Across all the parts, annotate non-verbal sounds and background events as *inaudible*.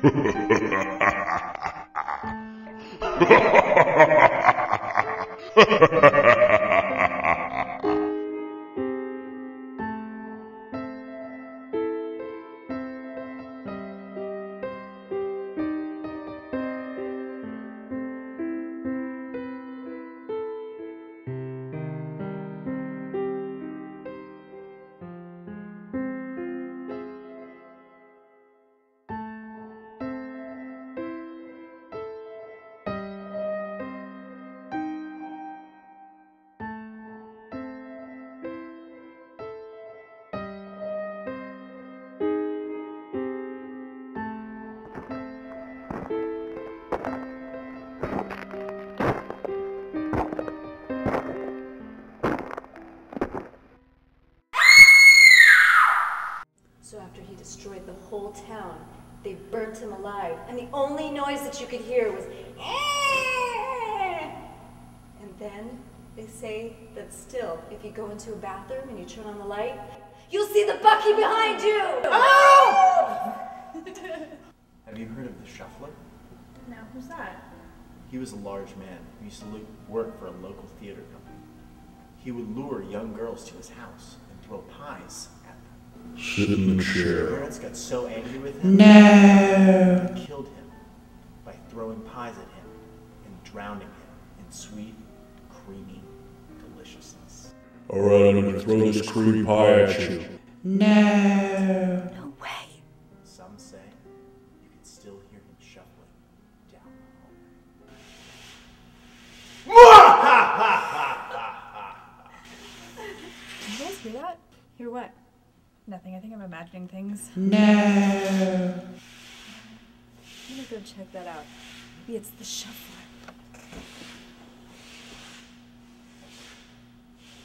Ha ha ha ha! So after he destroyed the whole town, they burnt him alive, and the only noise that you could hear was "Eh." And then they say that still, if you go into a bathroom and you turn on the light, you'll see the Bucky behind you. Have you heard of the Shuffler? No, who's that? He was a large man who used to work for a local theater company. He would lure young girls to his house and throw pies at them. Sit in the Their chair. parents got so angry with him, no. they killed him by throwing pies at him and drowning him in sweet, creamy deliciousness. Alright, I'm gonna throw this cream pie at you. No No way. Some say you can still hear him shuffling down the Did *laughs* you guys hear that? Hear what? Nothing. I think I'm imagining things. No. I'm gonna go check that out. Maybe it's the shuffler.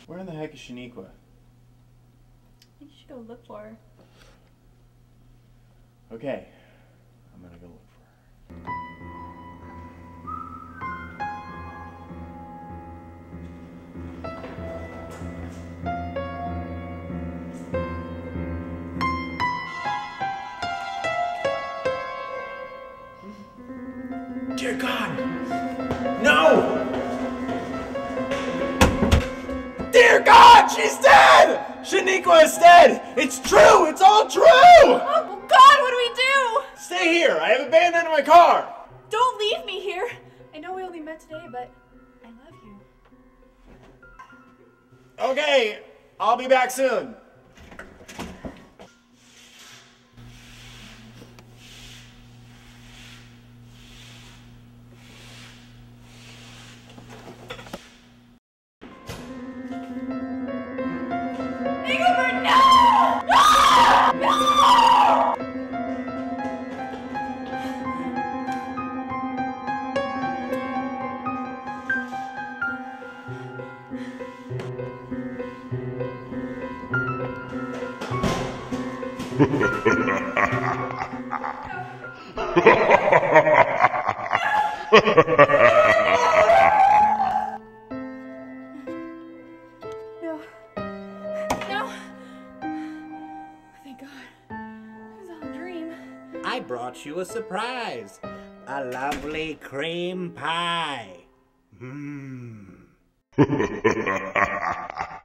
Where in the heck is Shaniqua? I think you should go look for her. Okay, I'm gonna go look Dear God! No! Dear God, she's dead! Shaniqua is dead! It's true! It's all true! Oh God! What do we do? Stay here! I have a band abandoned my car! Don't leave me here. I know we only met today, but I love you. Okay, I'll be back soon. I brought you a surprise. A lovely cream pie. Mmm. *laughs*